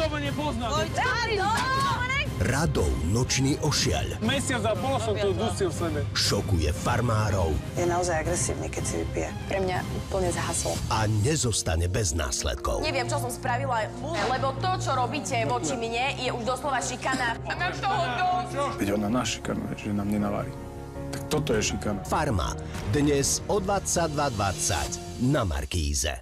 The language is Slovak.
dobu nepoznal. Radov nočný ošiaľ. Mesiac a pol som to dusil v sebe. Šokuje farmárov. Je naozaj agresívny, keď si vypije. Pre mňa úplne zhasol. A nezostane bez následkov. Neviem, čo som spravila, lebo to, čo robíte voči mne, je už doslova šikana. A Na toho dosť! Veď ona nás šikanuje, že nám nenavári. Tak toto je šikana. Farma. Dnes o 22.20 na Markíze.